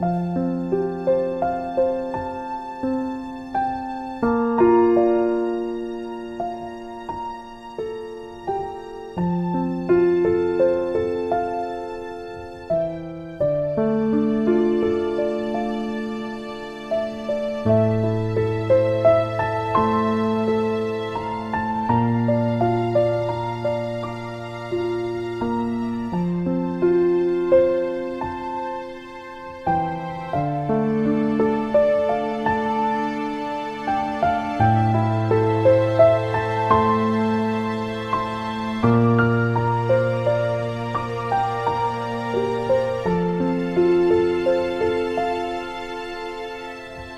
嗯。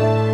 oh